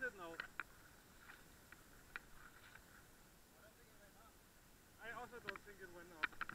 I also don't think it went up.